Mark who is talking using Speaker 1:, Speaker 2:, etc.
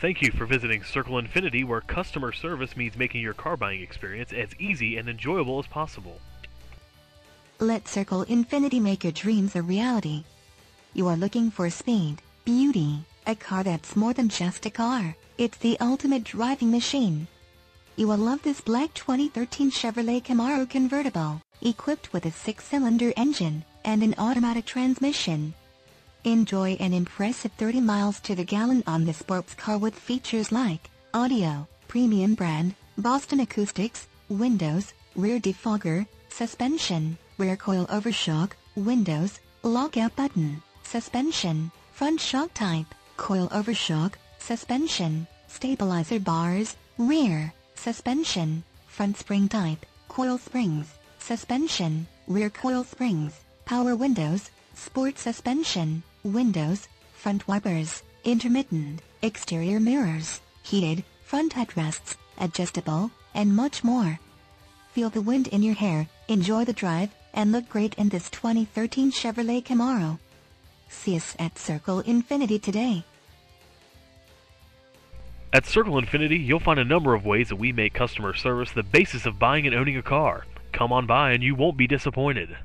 Speaker 1: Thank you for visiting Circle Infiniti, where customer service means making your car buying experience as easy and enjoyable as possible.
Speaker 2: Let Circle Infiniti make your dreams a reality. You are looking for speed, beauty, a car that's more than just a car. It's the ultimate driving machine. You will love this black 2013 Chevrolet Camaro convertible, equipped with a six-cylinder engine and an automatic transmission. Enjoy an impressive 30 miles to the gallon on this sports car with features like audio, premium brand, Boston acoustics, windows, rear defogger, suspension, rear coil overshock, windows, lockout button, suspension, front shock type, coil overshock, suspension, stabilizer bars, rear, suspension, front spring type, coil springs, suspension, rear coil springs, power windows, sport suspension, windows, front wipers, intermittent, exterior mirrors, heated, front headrests, adjustable, and much more. Feel the wind in your hair, enjoy the drive, and look great in this 2013 Chevrolet Camaro. See us at Circle Infiniti today.
Speaker 1: At Circle Infiniti, you'll find a number of ways that we make customer service the basis of buying and owning a car. Come on by and you won't be disappointed.